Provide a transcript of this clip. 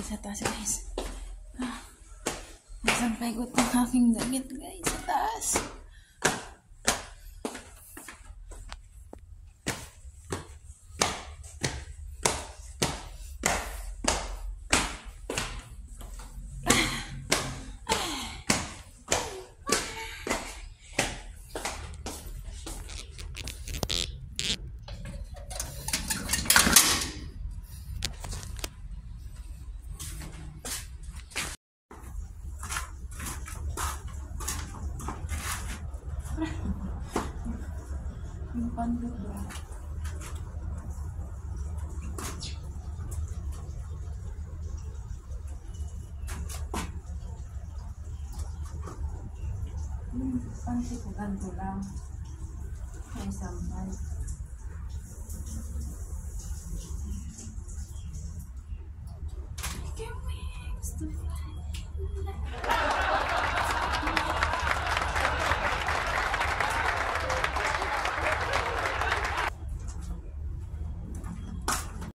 lagi sa taas guys. Ah, sampai ko itong aking damit guys sa taas. Yung pandot ba? Hmm, pansi ko ganito lang. Ko.